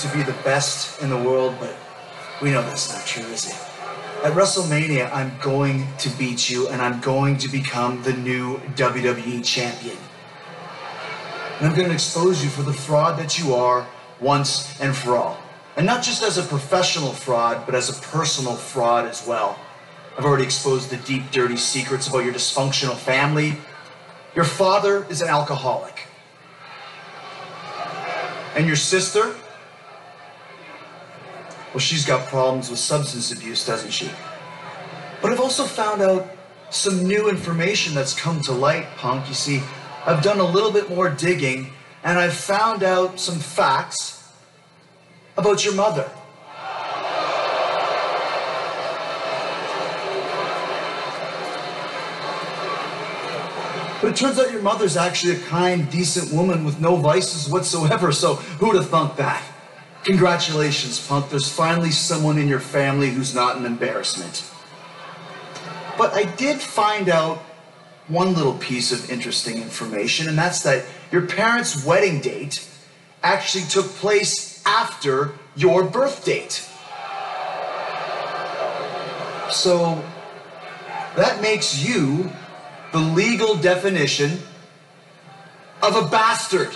to be the best in the world, but we know that's not true, is it? At WrestleMania, I'm going to beat you and I'm going to become the new WWE champion. And I'm going to expose you for the fraud that you are once and for all. And not just as a professional fraud, but as a personal fraud as well. I've already exposed the deep, dirty secrets about your dysfunctional family. Your father is an alcoholic. And your sister? Well, she's got problems with substance abuse, doesn't she? But I've also found out some new information that's come to light, punk. You see, I've done a little bit more digging and I've found out some facts about your mother. But it turns out your mother's actually a kind, decent woman with no vices whatsoever, so who'd have thunk that? Congratulations, punk. There's finally someone in your family who's not an embarrassment. But I did find out one little piece of interesting information, and that's that your parents' wedding date actually took place after your birth date. So that makes you the legal definition of a bastard.